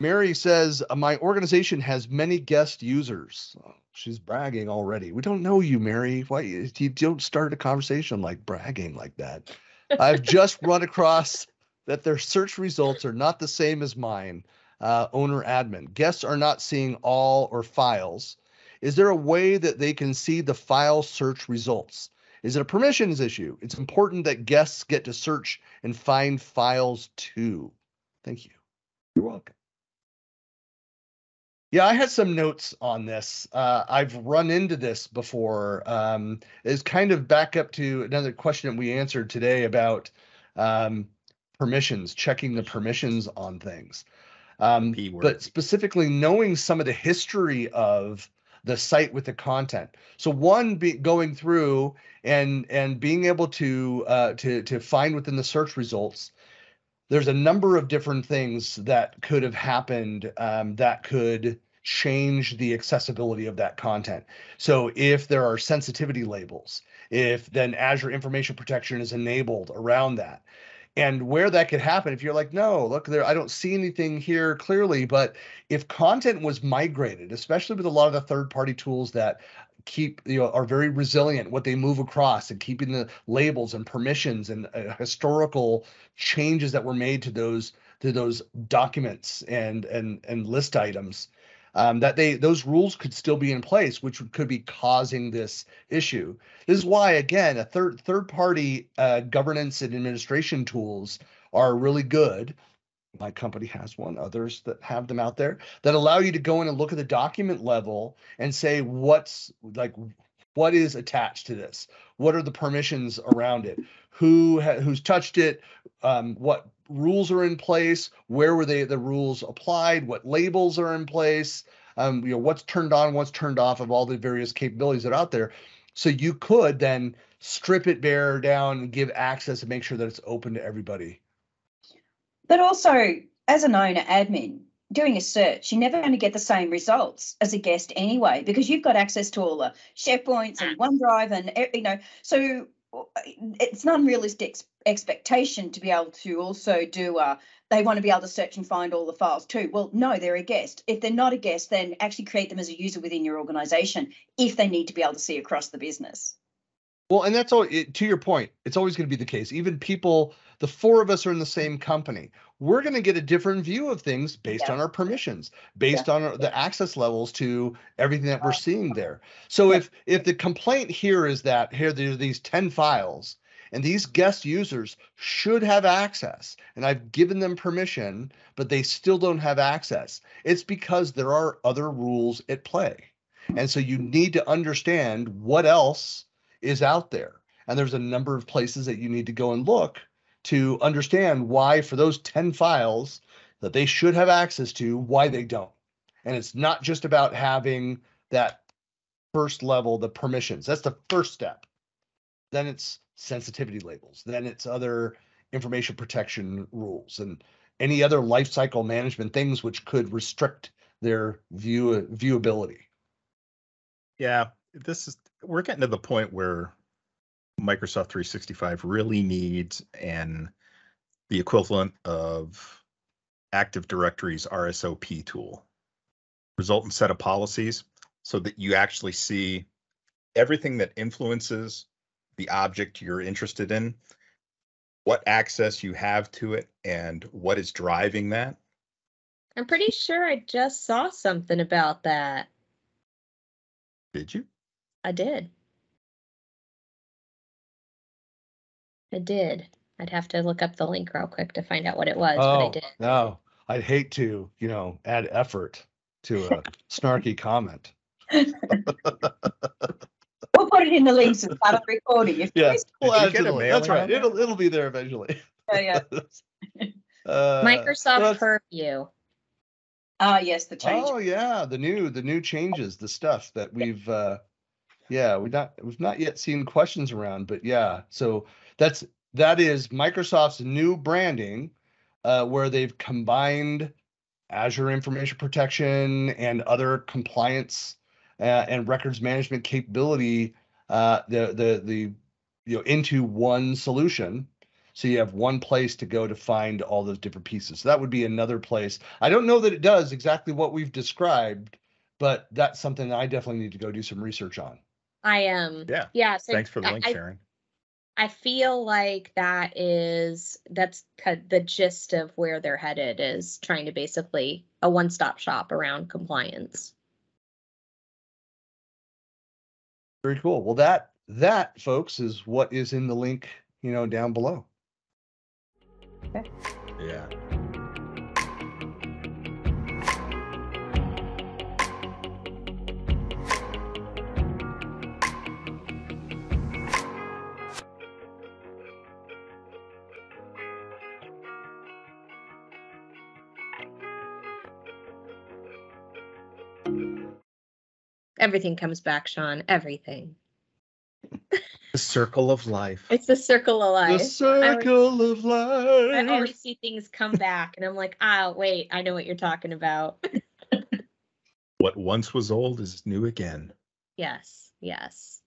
Mary says, uh, My organization has many guest users. Oh, she's bragging already. We don't know you, Mary. Why you don't start a conversation like bragging like that? I've just run across that their search results are not the same as mine. Uh, owner admin. Guests are not seeing all or files. Is there a way that they can see the file search results? Is it a permissions issue? It's important that guests get to search and find files too. Thank you. You're welcome. Yeah, I had some notes on this. Uh, I've run into this before. Um, is kind of back up to another question that we answered today about um, permissions, checking the permissions on things. Um, but specifically knowing some of the history of the site with the content. So one be going through and and being able to uh, to to find within the search results there's a number of different things that could have happened um, that could change the accessibility of that content. So if there are sensitivity labels, if then Azure information protection is enabled around that. And where that could happen, if you're like, no, look there, I don't see anything here clearly. But if content was migrated, especially with a lot of the third-party tools that keep you know are very resilient what they move across and keeping the labels and permissions and uh, historical changes that were made to those to those documents and and and list items um, that they those rules could still be in place which could be causing this issue. This is why again a third third party uh, governance and administration tools are really good my company has one others that have them out there that allow you to go in and look at the document level and say what's like what is attached to this? What are the permissions around it? Who ha- who's touched it? Um, what rules are in place? Where were they the rules applied? What labels are in place? Um, you know what's turned on what's turned off of all the various capabilities that are out there? So you could then strip it bare down and give access and make sure that it's open to everybody but also, as an owner admin, doing a search, you're never going to get the same results as a guest anyway, because you've got access to all the SharePoints and OneDrive and, eh, you know, so uh, it's an unrealistic expectation to be able to also do a, they want to be able to search and find all the files too. Well, no, they're a guest. If they're not a guest, then actually create them as a user within your organization if they need to be able to see across the business. Well, and that's all to your point. It's always going to be the case. Even people the four of us are in the same company. We're going to get a different view of things based yeah. on our permissions, based yeah. on our, the access levels to everything that we're seeing there. So if if the complaint here is that here there's these 10 files and these guest users should have access and I've given them permission, but they still don't have access, it's because there are other rules at play. And so you need to understand what else is out there. And there's a number of places that you need to go and look to understand why for those 10 files that they should have access to, why they don't. And it's not just about having that first level, the permissions. That's the first step. Then it's sensitivity labels. Then it's other information protection rules and any other lifecycle management things which could restrict their view viewability. Yeah, this is we're getting to the point where Microsoft 365 really needs an the equivalent of Active Directory's RSOP tool. Resultant set of policies so that you actually see everything that influences the object you're interested in, what access you have to it, and what is driving that. I'm pretty sure I just saw something about that. Did you? I did. I did. I'd have to look up the link real quick to find out what it was, but I Oh, did. no, I'd hate to, you know, add effort to a snarky comment. We'll put it in the links as part of the recording. If Yeah, well, Did you get a absolutely. That's mailing right. on that? It'll, it'll be there eventually. Yeah, yeah. Uh, Microsoft well, Purview. Ah, yes, the change. Oh yeah, the new the new changes, the stuff that we've uh yeah, we not we've not yet seen questions around, but yeah. So that's that is Microsoft's new branding uh where they've combined Azure information protection and other compliance uh, and records management capability uh the the the you know into one solution So you have one place to go to find all those different pieces. So that would be another place. I don't know that it does exactly what we've described, but that's something that I definitely need to go do some research on. I am. Yeah. Yeah. So Thanks for the link I, sharing. I feel like that is that's the gist of where they're headed is trying to basically a one-stop shop around compliance. Very cool. Well, that that folks is what is in the link, you know, down below. Yeah. Everything comes back, Sean. Everything. The circle of life. It's the circle of The life. circle of life. I always see things come back, and I'm like, ah, wait, I know what you're talking about. What once was old is new again. yes, yes.